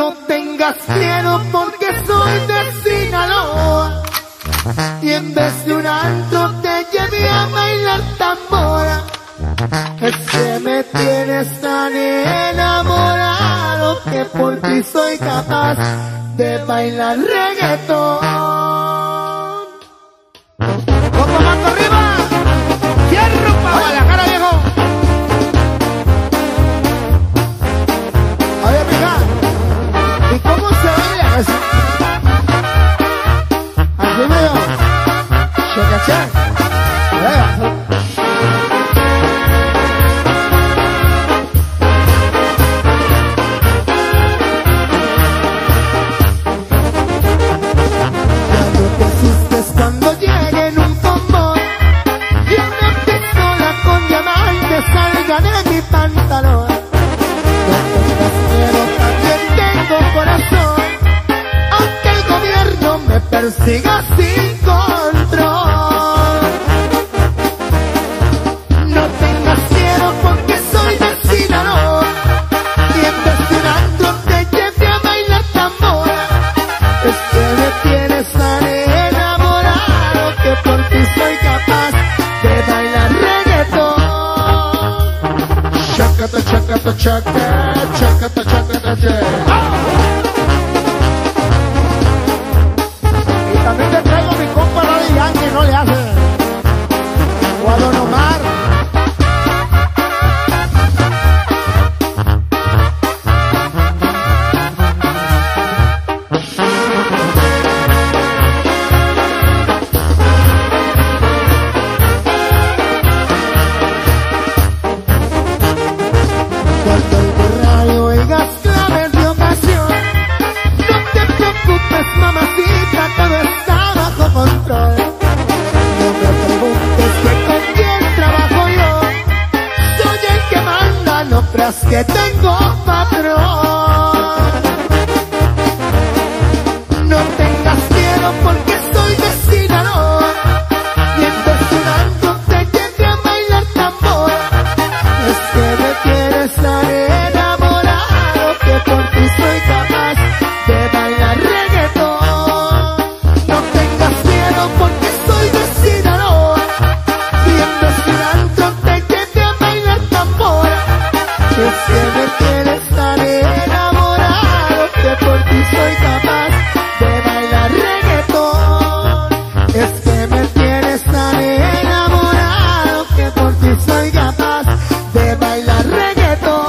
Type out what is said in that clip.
No tengas miedo porque soy de Sinaloa. Y en vez de un antro te llevé a bailar tambora. Es que me tienes tan enamorado que por ti soy capaz de bailar reggaetón. Persiga sin control. No tengas miedo porque soy de Sinaloa y en vez de un te llevé a bailar tambora. Es que me tienes tan enamorado que por ti soy capaz de bailar reggaetón. Chacata, chacata, chaca, chacata, chacata, chaca. Creas que tengo patrón. Es que me tienes tan enamorado que por ti soy capaz de bailar reggaetón. Es que me tienes tan enamorado que por ti soy capaz de bailar reggaetón.